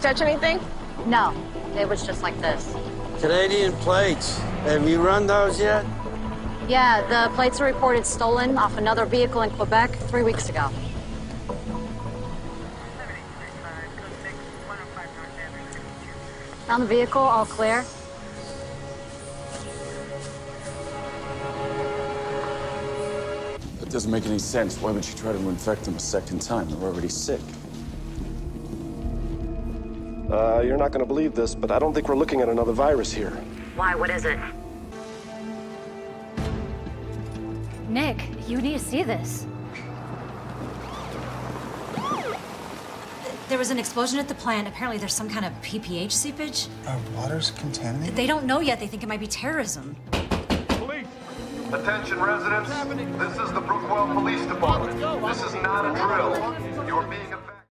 Touch anything? No, it was just like this. Canadian plates. Have you run those yet? Yeah, the plates were reported stolen off another vehicle in Quebec three weeks ago. Found the vehicle, all clear. That doesn't make any sense. Why would she try to infect them a second time? They're already sick. Uh, you're not gonna believe this, but I don't think we're looking at another virus here. Why, what is it? Nick, you need to see this. There was an explosion at the plant. Apparently, there's some kind of PPH seepage. Our water's contaminated? They don't know yet. They think it might be terrorism. Police! Attention residents, this is the Brookwell Police Department. This is not a drill. You're being a